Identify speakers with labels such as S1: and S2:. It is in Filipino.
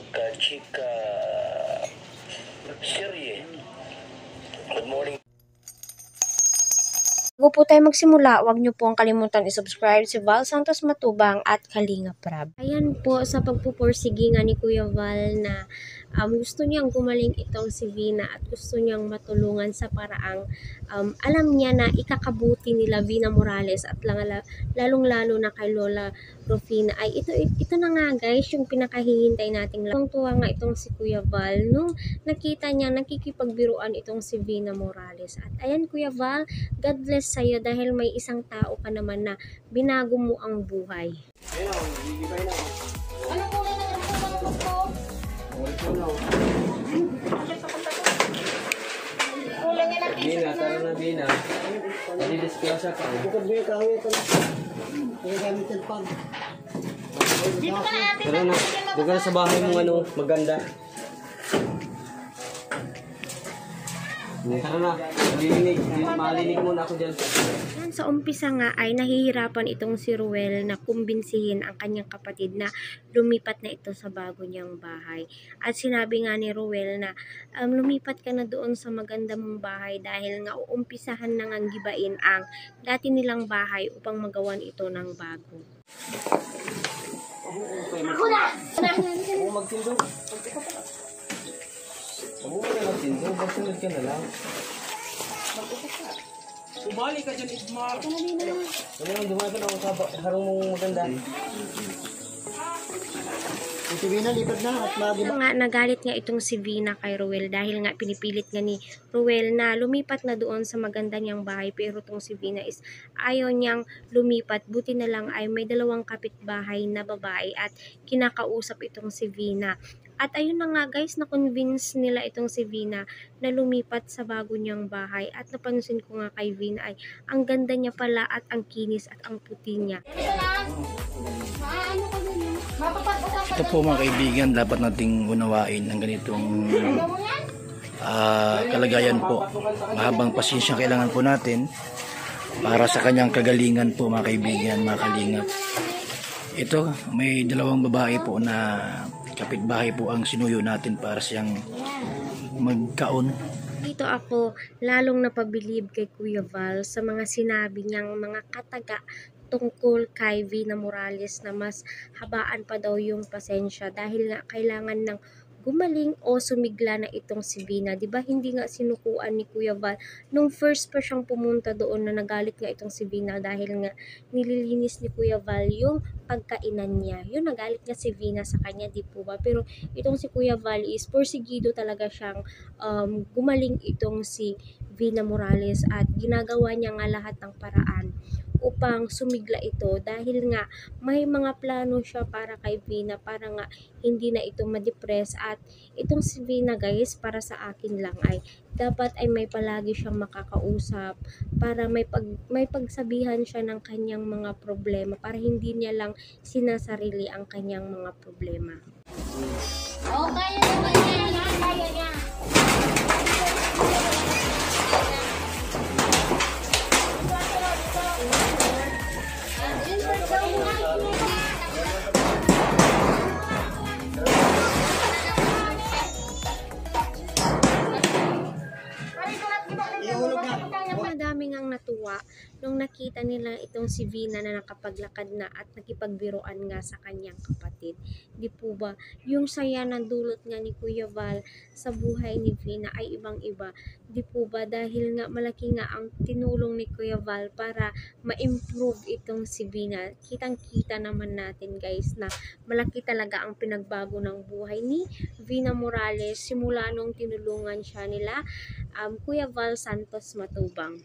S1: pagka-chika serye. Good morning.
S2: Bago po tayo magsimula, huwag niyo po ang kalimutan i-subscribe si Val Santos Matubang at Kalinga Prab. Ayan po sa pagpupursigi nga ni Kuya Val na um, gusto niyang gumaling itong si Vina at gusto niyang matulungan sa paraang um, alam niya na ikakabuti nila Vina Morales at lalong-lalo na kay Lola Rufina ay ito, ito na nga guys yung pinakahihintay nating lang. tuwa nga itong si Kuya Val nung nakita niya nakikipagbiruan itong si Vina Morales. At ayan Kuya Val, God bless sa'yo dahil may isang tao ka naman na binago mo ang buhay.
S3: Ano report
S4: Bina, tara na Bina. Nadidiskasa ka.
S5: Bukod mo yung kahoy ito na. Kaya gamitin pag.
S3: Dito ka na.
S4: Tara na. Doon ka sa bahay mong ano, maganda. Tara na. Malinig. Malinig muna ako dyan.
S2: Yan, sa umpisa nga ay nahihirapan itong si Ruel na kumbinsihin ang kanyang kapatid na lumipat na ito sa bago niyang bahay. At sinabi nga ni Ruel na um, lumipat ka na doon sa maganda mong bahay dahil nga uumpisahan na ngang gibain ang dati nilang bahay upang magawan ito ng bago.
S3: Ako na!
S4: Oo, magtindo. Oo, na magtindo. Magsunod ka na lang. Umali ka dyan, Idmar. Ano lang, dumagan ako sa ba- harong mong maganda.
S5: Si Vina, lipat na at magi
S2: Kaya nga nagalit nga itong si Vina kay Ruel dahil nga pinipilit nga ni Ruel na lumipat na doon sa maganda niyang bahay pero itong si Vina is ayaw niyang lumipat buti na lang ay may dalawang kapitbahay na babae at kinakausap itong si Vina at ayun na nga guys, na-convince nila itong si Vina na lumipat sa bago niyang bahay. At napansin ko nga kay Vina ay ang ganda niya pala at ang kinis at ang puti niya.
S3: Dito na.
S6: Ito po mga kaibigan, dapat nating unawain ang ganitong ah, kalagayan po. Mahabang pasensya kailangan po natin para sa kanyang kagalingan po mga kaibigan, mga kalingap. Ito, may dalawang babae po na kapitbahay po ang sinuyo natin para siyang magkaon
S2: Dito ako lalong napabilib kay Kuya Val sa mga sinabi niyang mga kataga tungkol kay Vina Morales na mas habaan pa daw yung pasensya dahil nga kailangan ng gumaling o sumigla na itong si Vina. ba hindi nga sinukuan ni Kuya Val nung first pa siyang pumunta doon na nagalit nga itong si Vina dahil nga nililinis ni Kuya Val yung pagkainan niya. Yun nagalit nga si Vina sa kanya, di po ba? Pero itong si Kuya Val is porsigido talaga siyang um, gumaling itong si Vina Morales at ginagawa niya nga lahat ng paraan upang sumigla ito dahil nga may mga plano siya para kay Vina para nga hindi na ito ma-depress at itong si Vina guys para sa akin lang ay dapat ay may palagi siyang makakausap para may pag may pagsabihan siya ng kanyang mga problema para hindi niya lang sinasarili ang kanyang mga problema.
S3: Oo, kaya naman yan. Kaya
S2: Ngang natuwa nung nakita nila itong si Vina na nakapaglakad na at nakipagbiruan nga sa kanyang kapatid. Di po ba? Yung saya ng dulot nga ni Kuya Val sa buhay ni Vina ay ibang-iba. Di po ba? Dahil nga malaki nga ang tinulong ni Kuya Val para ma-improve itong si Vina. Kitang-kita naman natin guys na malaki talaga ang pinagbago ng buhay ni Vina Morales simula nung tinulungan siya nila um, Kuya Val Santos Matubang.